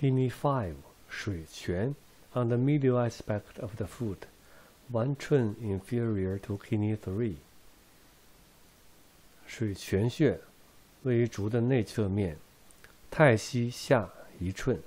Kidney five 水泉 on the medial aspect of the foot, one chun inferior to kidney three. 水泉穴位于足的内侧面，太溪下一寸。